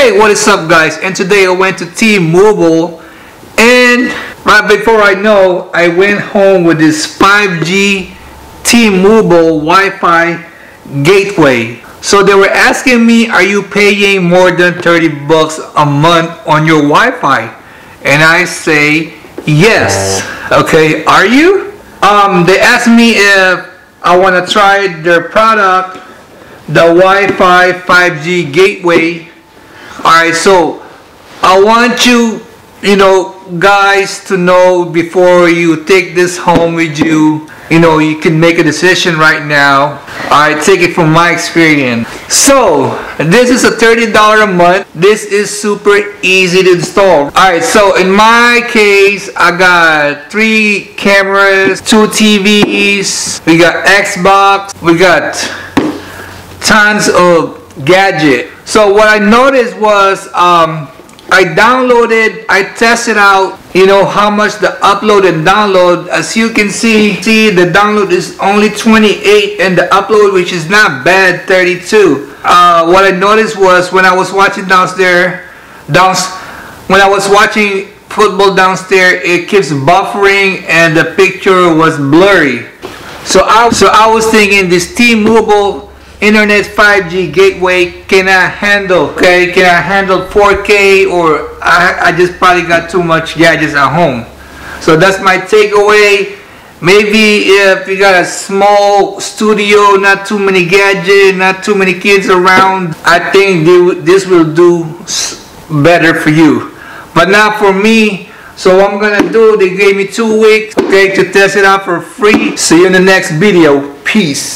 Hey, what is up guys? And today I went to T-Mobile and right before I know, I went home with this 5G T-Mobile Wi-Fi gateway. So they were asking me, are you paying more than 30 bucks a month on your Wi-Fi? And I say, yes. Okay, are you? Um, they asked me if I want to try their product, the Wi-Fi 5G gateway Alright, so I want you, you know, guys to know before you take this home with you, you know, you can make a decision right now. Alright, take it from my experience. So, this is a $30 a month. This is super easy to install. Alright, so in my case, I got three cameras, two TVs, we got Xbox, we got tons of gadget. So what I noticed was um, I downloaded, I tested out, you know, how much the upload and download. As you can see, see the download is only 28 and the upload, which is not bad, 32. Uh, what I noticed was when I was watching downstairs, down, when I was watching football downstairs, it keeps buffering and the picture was blurry. So I, so I was thinking this T-Mobile internet 5G gateway cannot handle okay? Cannot handle 4K or I, I just probably got too much gadgets at home? So that's my takeaway. Maybe if you got a small studio not too many gadgets not too many kids around I think this will do better for you. But not for me. So I'm gonna do they gave me two weeks okay to test it out for free. See you in the next video. Peace